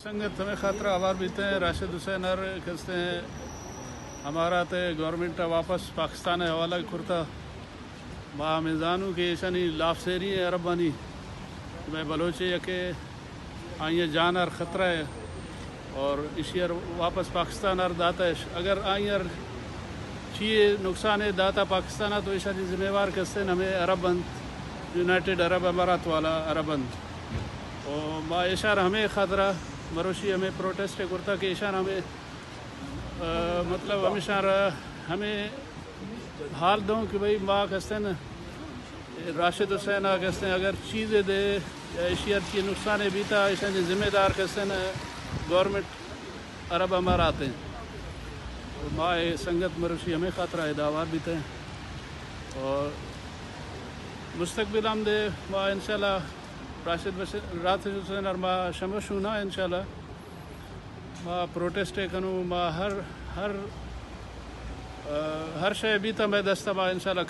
संगत, हमें खतरा आवार बीते हैं। राशिद हुसैन और कहते हैं, हमारा तो गवर्नमेंट वापस पाकिस्तान हवाला कुर्ता बा मिजानू के ऐसा लाफ सेरी है, अरबानी। मैं बलोचे के आइए जान और ख़तरा है। और इस ईयर वापस पाकिस्तान और दाता है। अगर आइयर चाहिए नुकसान है, दाता पाकिस्तान तो ऐसा जिम्मेवार कसते हमें अरब बंद यूनाइटेड अरब अमारात वाला अरब बंद और बा इशार हमें ख़तरा मरोशी हमें प्रोटेस्ट कुर्ता के इशार हमें मतलब हमेशा हमें हाल दूँ कि भाई माँ कहते हैं राशिद हुसैन आ कहते हैं अगर चीज़ें दे एशियर की नुकसान बीता ऐसा जिम्मेदार कहते हैं गवर्नमेंट अरब हमारा आते हैं। तो माँ संगत मरोशी हमें ख़तरा है बीते हैं और मुस्तबिल हम दे माँ इंशाल्लाह राशिद राशिद हुसैन और माँ इंशाल्लाह। माँ प्रोटेस्ट कनु हर हर आ, हर शे भी तो मैं दस्त माँ